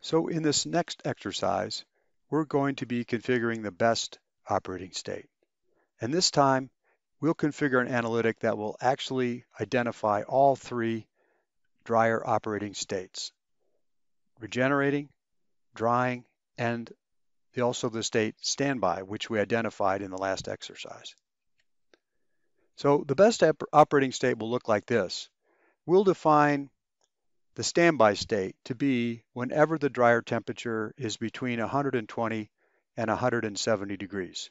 So in this next exercise, we're going to be configuring the best operating state. And this time, we'll configure an analytic that will actually identify all three dryer operating states, regenerating, drying, and also the state standby, which we identified in the last exercise. So the best operating state will look like this. We'll define the standby state to be whenever the dryer temperature is between 120 and 170 degrees.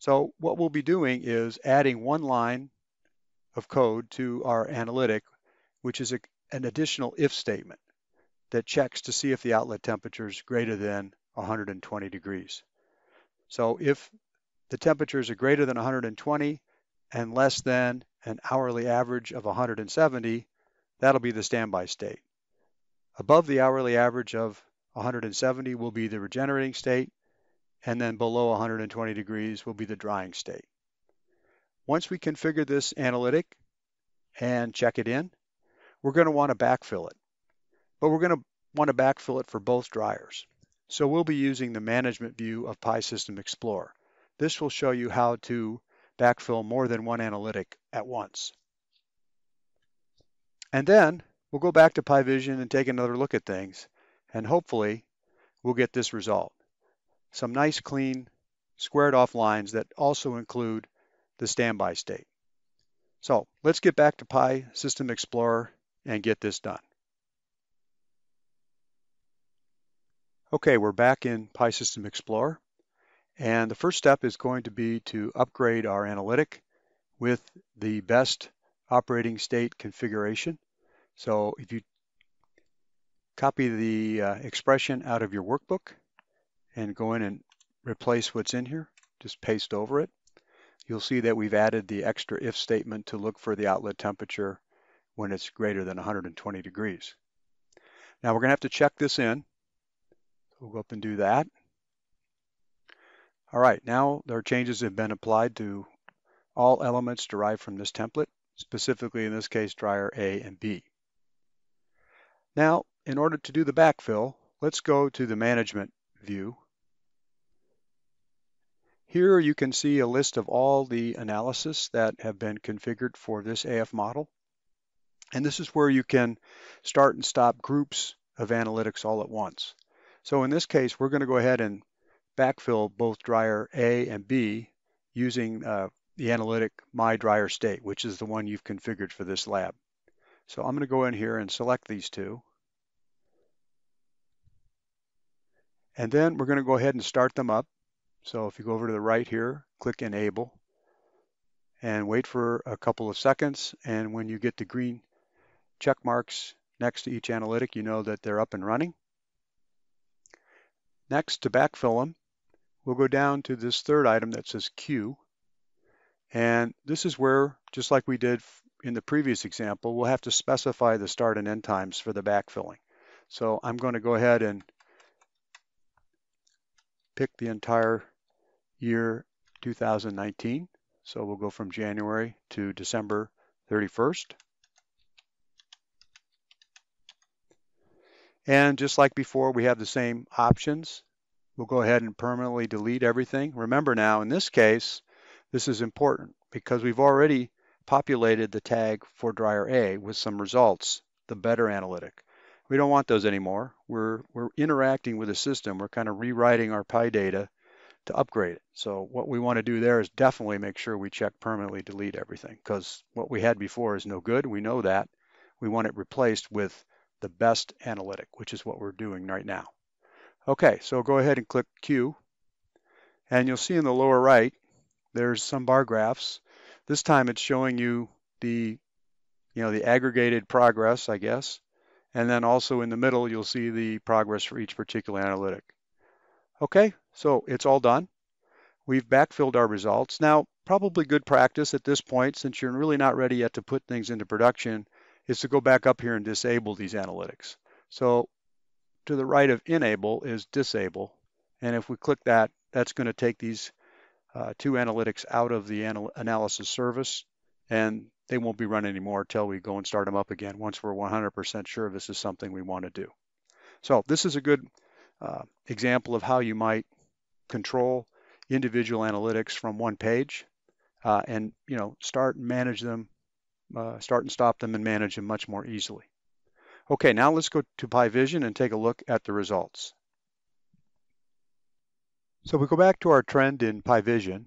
So what we'll be doing is adding one line of code to our analytic, which is a, an additional if statement that checks to see if the outlet temperature is greater than 120 degrees. So if the temperatures are greater than 120 and less than an hourly average of 170, That'll be the standby state. Above the hourly average of 170 will be the regenerating state, and then below 120 degrees will be the drying state. Once we configure this analytic and check it in, we're going to want to backfill it. But we're going to want to backfill it for both dryers. So we'll be using the management view of Pi System Explorer. This will show you how to backfill more than one analytic at once. And then we'll go back to PI Vision and take another look at things. And hopefully we'll get this result. Some nice clean squared off lines that also include the standby state. So let's get back to Pi System Explorer and get this done. Okay, we're back in Pi System Explorer. And the first step is going to be to upgrade our analytic with the best operating state configuration. So if you copy the uh, expression out of your workbook and go in and replace what's in here, just paste over it, you'll see that we've added the extra if statement to look for the outlet temperature when it's greater than 120 degrees. Now we're going to have to check this in. We'll go up and do that. All right, now our changes have been applied to all elements derived from this template, specifically in this case, dryer A and B. Now, in order to do the backfill, let's go to the management view. Here you can see a list of all the analysis that have been configured for this AF model. And this is where you can start and stop groups of analytics all at once. So in this case, we're going to go ahead and backfill both dryer A and B using uh, the analytic My Dryer State, which is the one you've configured for this lab. So I'm going to go in here and select these two. And then we're going to go ahead and start them up. So if you go over to the right here, click Enable and wait for a couple of seconds. And when you get the green check marks next to each analytic, you know that they're up and running. Next, to backfill them, we'll go down to this third item that says Queue. And this is where, just like we did in the previous example, we'll have to specify the start and end times for the backfilling. So I'm going to go ahead and pick the entire year 2019. So we'll go from January to December 31st. And just like before, we have the same options. We'll go ahead and permanently delete everything. Remember now, in this case, this is important because we've already populated the tag for dryer A with some results, the better analytic. We don't want those anymore. We're, we're interacting with the system. We're kind of rewriting our Pi data to upgrade it. So what we want to do there is definitely make sure we check permanently delete everything because what we had before is no good. We know that. We want it replaced with the best analytic, which is what we're doing right now. Okay, so go ahead and click Queue. And you'll see in the lower right, there's some bar graphs this time it's showing you the, you know, the aggregated progress, I guess. And then also in the middle, you'll see the progress for each particular analytic. Okay, so it's all done. We've backfilled our results. Now, probably good practice at this point, since you're really not ready yet to put things into production, is to go back up here and disable these analytics. So to the right of enable is disable. And if we click that, that's going to take these uh, two analytics out of the anal analysis service, and they won't be run anymore until we go and start them up again once we're 100% sure this is something we want to do. So this is a good uh, example of how you might control individual analytics from one page uh, and you know start and manage them, uh, start and stop them and manage them much more easily. Okay, now let's go to PI Vision and take a look at the results. So we go back to our trend in PI Vision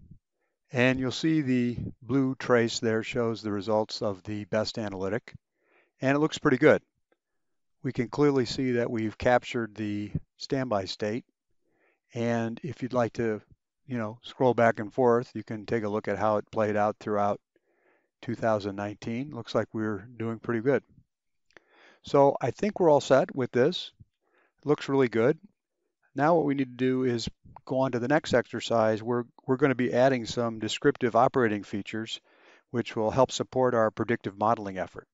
and you'll see the blue trace there shows the results of the best analytic and it looks pretty good. We can clearly see that we've captured the standby state and if you'd like to you know, scroll back and forth, you can take a look at how it played out throughout 2019. Looks like we're doing pretty good. So I think we're all set with this. Looks really good. Now what we need to do is go on to the next exercise. We're, we're going to be adding some descriptive operating features which will help support our predictive modeling effort.